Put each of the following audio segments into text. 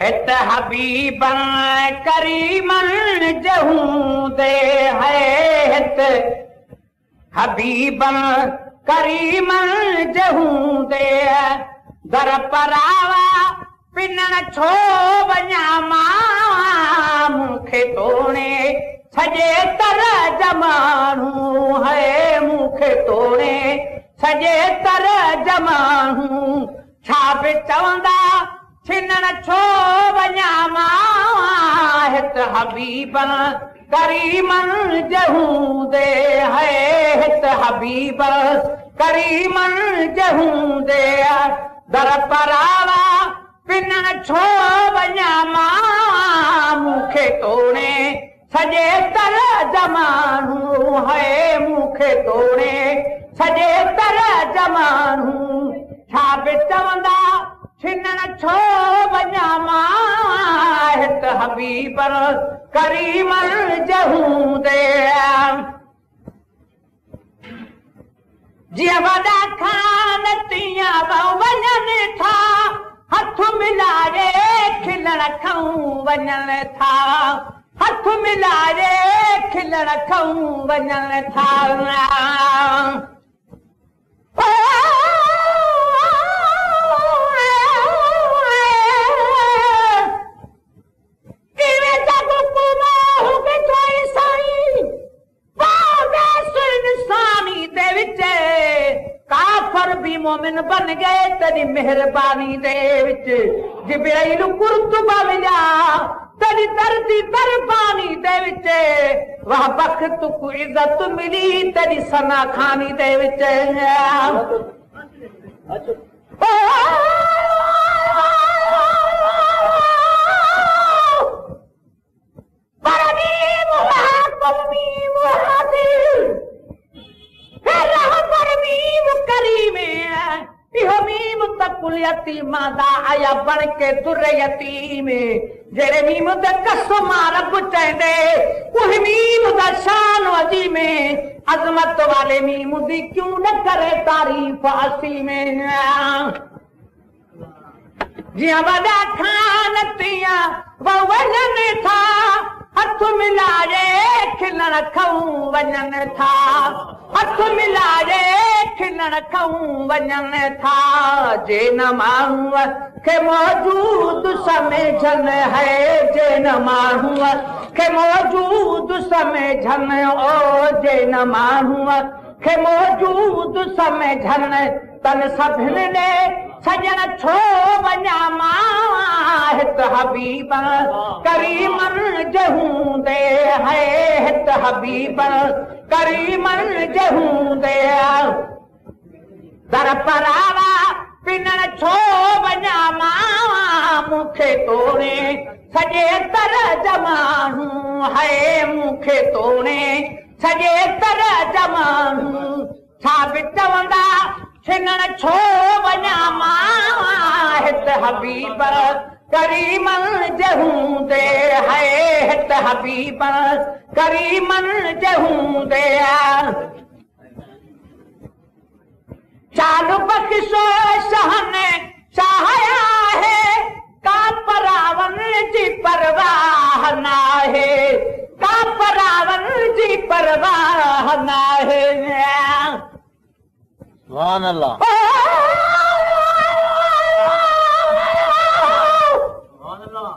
هت هبيبن ڪريمن جهون دي هي هت هبيبن ڪريمن جهون دي در پراوا پنڻ ڇو وڃان مان مون کي توڙي سڄي تر زمانو سڄي تر زمانو ڇا به چوندا ڇنڻ ڇو وڃان مان هت جهون دي هي. هت حبيب ڪريمن جهون دي در پراوا پنڻ ڇو وڃان مان مون کي توڙي سڄي تر زمانو هي. مون کي توڙي سڄي تر زمانو ڇا به چوندا ڇنڻ ڇو وڃان مان هت هبيبر ڪريمن جهون دي. جيئن وڏا خان تيئن وڃن ٿا هٿ ملائي کلڻ کئون وڃن ٿا. هٿ ملائي کلڻ کئون وڃن ٿا ڪافر به مومن بن تڏهن مهرباني तॾहिं धरती तर पानी दे विच वाह बख़्त को इज़त मिली तॾहिं सना खानी दे विच आया बण के तुर यतीम جهڙي ميم ته ڪس مار پچندي اهي ميم ته شان وجي ۾. عظمت والي ميم دي ڪيون نه ڪري تعريف اسي ۾. جيئن وڏا خان تيئن وڃن ٿا هٿ ملائي کلڻ کئون وڃن ٿا. هٿ ملائي کلڻ کئون وڃن ٿا نه کي موجود سميجهن هي جي نه ماڻهوءَ کي موجود سميجهن او جي نه ماڻهوءَ کي موجود سميجهن تن سڀني ڏي سڄڻ ڇو وڃان مان هت حبيب. ڪريمن جهون دي هي هت حبيب. ڪريمن جهون دي در پراوا سڄي تر زمانو هي مون کي توڙي سڄي تر زمانو ڇا چوندا ڇنڻ ڇو وڃان مان؟ هت حبيب ڪريمن جهون دي هي هت حبيب ڪريمن جهون دي चालू बख़्शो शहन चाहया है का परावन जी परवाह नाहे का परावन जी परवाह नाहे सुभान अल्लाह सुभान अल्लाह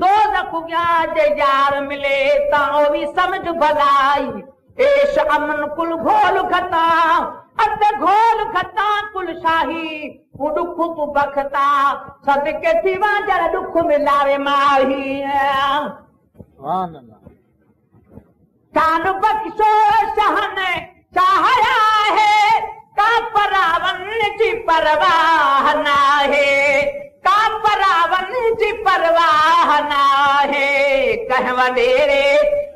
تون جي ملي سمجهه ڀلائي ايش امن ڪل گهول کتا ات گهول کتا ڪل شاهي هو ڏک تون بکتا صدقي ٿي وانجر ڏک ملاوي ماهي कान बख़्शो शहन चाहया है का परावन जी परवाह नाहे का परावन जी परवाह नाहे कह वडेरे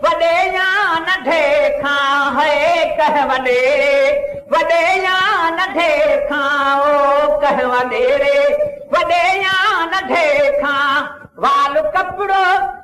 वॾे या नंढे खां है कह वडेरे वॾे या नंढे खां ओ कह वडेरे वॾे या नंढे खां वाल कपिड़ो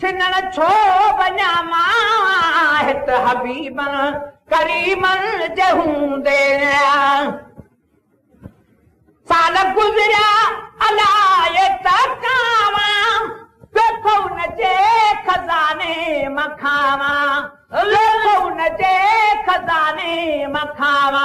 छिनण छो वञा मां हित हबीबन करीमन जे हूंदे साल गुज़रिया अलाए त कावा देखो न जे खज़ाने मखावा देखो न जे खज़ाने मखावा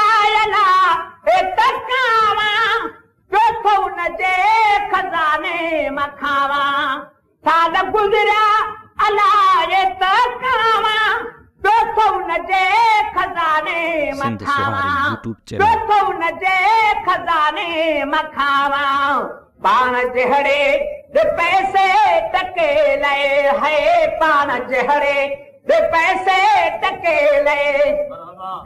मखावा साल गुजरिया अलाए तकावा चोथो न जे खजाने सिंध मखावा सुहारी YouTube चैनल। चोथो न जे खजाने मखावा पाण जहड़े दे पैसे टके लए है पाण जहड़े दे पैसे टके लए।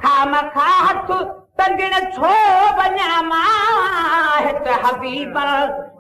खाम खा हथ तंगिण छो वञा मां हित हबीब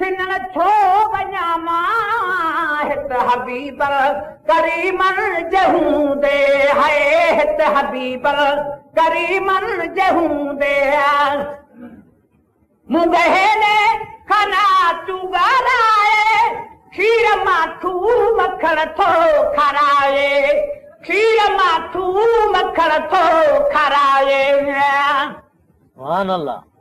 ڇنڻ ڇو وڃان مان هت حبيب ڪريمن جي هوندي هي هت حبيب ڪريمن جي هوندي منگهيلي کنا چگارائي کير ماٿو مکڻ ٿو کارائي کير ماٿو مکڻ ٿو کارائي سڀان الله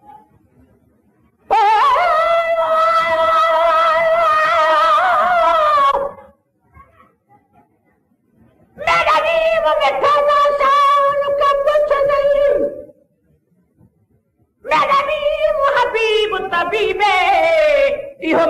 मेरा नीम मिठा नाशान का कुछ नहीं मेरा मीम हबीब तबीबे इहो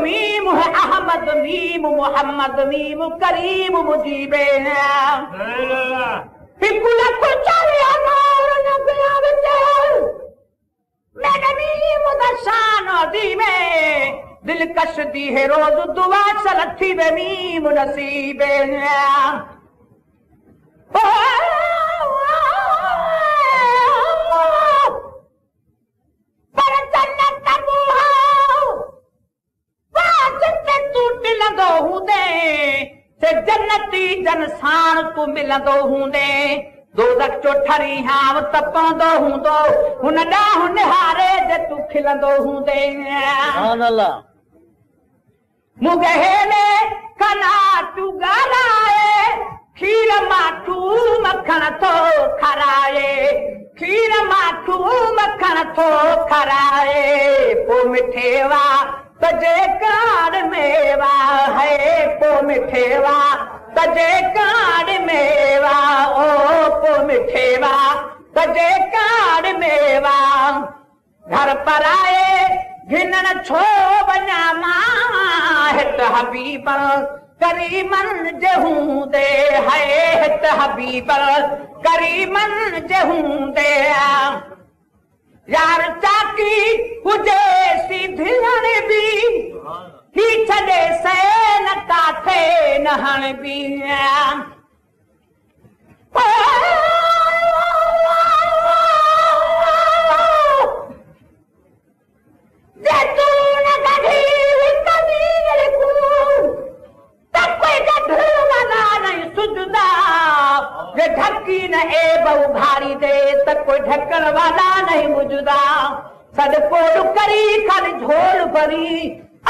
शान अदीमे दिलकश दी है रोज दुआ सलथी बे मीम नसीबे पर जन्नत मुहा बाज ते टूट लॻो हूंदे से जन्नती जन साण तूं मिलंदो हूंदे دوزک جو ٺري هاو تپندو هوندو هن ڏانهن نهاري جي تون کلندو هوندي مون کي هيلي ڪنا تون ڳالهائي کير ماٺو مکڻ ٿو کارائي. کير ماٺو مکڻ ٿو کارائي. پوءِ مٺيوا تجي ڪار ميوا هي پوءِ مٺيوا تجي ڪار ميوا او مٺيوا تجي ڪار ميوا گهر پر آئي گهنڻ ڇو وڃان مان هت حبيب. ڪريمن جي هوندي هي هت حبيب. ڪريمن جي هوندي يار چاڪي هجي سڌڻ به ही छॾे सैन काथे नहण बि जैतून कढी कबीर को त कोई गढ वाला नहीं सुझदा जे ढकी न ए बहु भारी दे त कोई ढकण वाला नहीं मुझदा सद कोड करी खल झोल भरी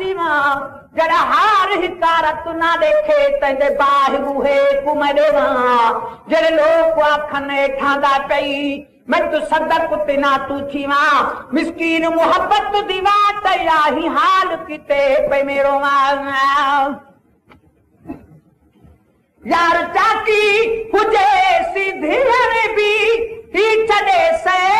राती मां जॾहिं हार हिकारत ना देखे तंहिंजे बाहि बूहे कुमरे मां जहिड़े लोक आखन ठांदा पई मैं तो सदर कुतना तू थी मां मिसकीन मोहब्बत तो दीवा तया ही हाल किते पे मेरो मां यार चाकी हुजे सीधी भी ही से।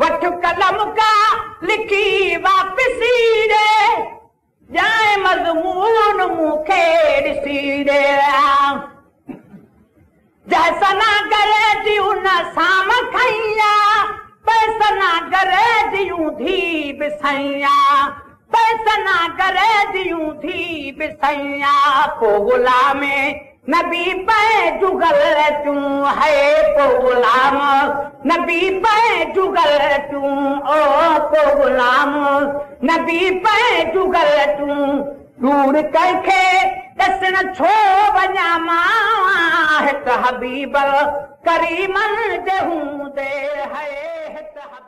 وٺ قلم ڪا لکي واپسي ڏي جائي مضمون مون کي ڏسي ڏي جيسنا ڪري ديون نه سام کييا پيسنا ڪري ديون ڌيءَ بسييا پيسنا ڪري ڌيءَ بسييا پوءِ غلام نبي پئي جگل تون هي پوءِ غلام نبي پئي جگل تون او پوءِ غلام نبي پئي جگل تون دور ڪنهن کي ڏسڻ ڇو وڃان مان هڪ حبيب ڪريمن جي هوندي هي هڪ حبيب